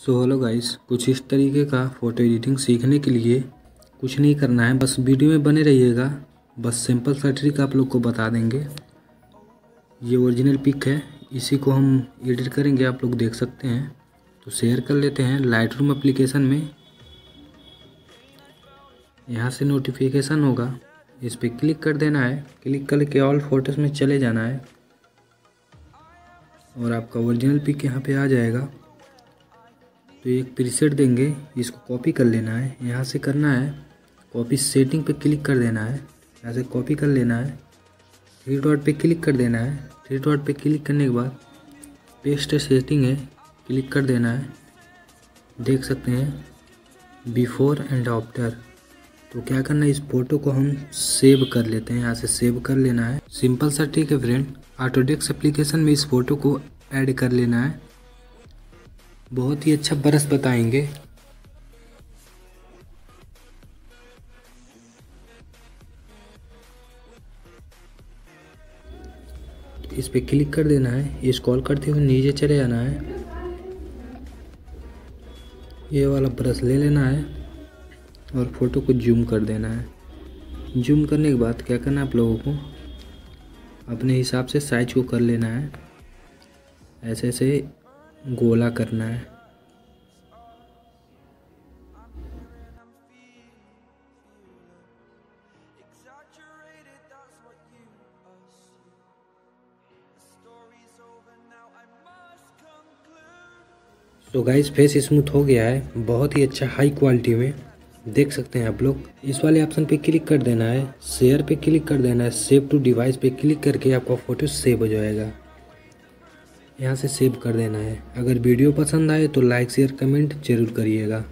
So hello guys कुछ इस तरीके का फ़ोटो एडिटिंग सीखने के लिए कुछ नहीं करना है, बस वीडियो में बने रहिएगा। बस सिंपल सा ट्रिक आप लोग को बता देंगे। ये ओरिजिनल पिक है, इसी को हम एडिट करेंगे, आप लोग देख सकते हैं। तो शेयर कर लेते हैं लाइट रूम एप्लीकेशन में। यहाँ से नोटिफिकेशन होगा। इस पर क्लिक कर देना है। क्लिक करके ऑल फ़ोटोज़ में चले जाना है। और आपका ओरिजिनल पिक यहाँ पे आ जाएगा। तो एक प्रीसेट देंगे, इसको कॉपी कर लेना है, यहाँ से करना है, कॉपी सेटिंग पे क्लिक कर देना है, यहाँ से कॉपी कर लेना है, थ्री डॉट पे क्लिक कर देना है, थ्री डॉट पे क्लिक करने के बाद पेस्ट सेटिंग है, क्लिक कर देना है, देख सकते हैं, बिफोर एंड आफ्टर तो क्या करना है, इस फ़ोटो को हम सेव कर लेते हैं, यहाँ से सेव कर लेना है, सिंपल सा ठीक है फ्रेंड ऑटोडेक्स एप्लीकेशन में इस फ़ोटो को ऐड कर लेना है बहुत ही अच्छा बरस बताएँगे। इस पर क्लिक कर देना है स्क्रॉल करते हुए नीचे चले जाना है। ये वाला ब्रश ले लेना है और फ़ोटो को जूम कर देना है। जूम करने के बाद क्या करना है आप लोगों को? अपने हिसाब से साइज़ को कर लेना है। ऐसे ऐसे गोला करना है। तो गाइस फेस स्मूथ हो गया है। बहुत ही अच्छा हाई क्वालिटी में। देख सकते हैं आप लोग। इस वाले ऑप्शन पे क्लिक कर देना है। शेयर पे क्लिक कर देना है। सेव टू डिवाइस पे क्लिक करके आपका फ़ोटो सेव हो जाएगा। यहाँ से सेव कर देना है। अगर वीडियो पसंद आए तो लाइक, शेयर, कमेंट ज़रूर करिएगा।